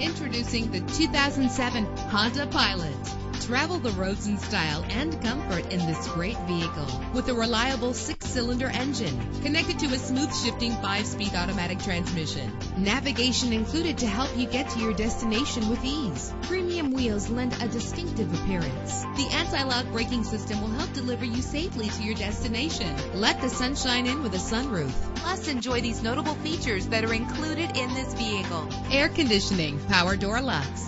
Introducing the 2007 Honda Pilot. Travel the roads in style and comfort in this great vehicle with a reliable six-cylinder engine connected to a smooth shifting five-speed automatic transmission. Navigation included to help you get to your destination with ease. Premium wheels lend a distinctive appearance. The anti-lock braking system will help deliver you safely to your destination. Let the sunshine in with a sunroof. Plus, enjoy these notable features that are included in this vehicle. Air conditioning, power door locks,